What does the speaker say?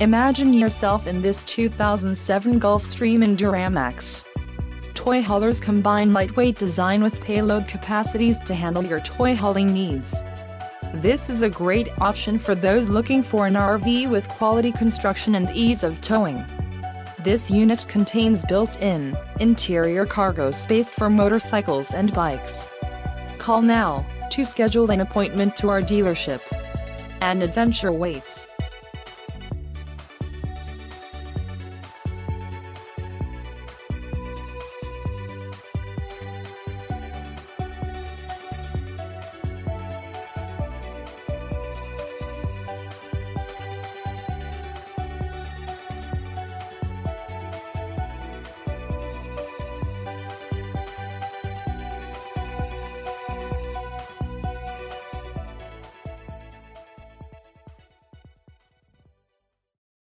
Imagine yourself in this 2007 Gulfstream Enduramax. Toy haulers combine lightweight design with payload capacities to handle your toy hauling needs. This is a great option for those looking for an RV with quality construction and ease of towing. This unit contains built-in, interior cargo space for motorcycles and bikes. Call now, to schedule an appointment to our dealership. An adventure waits.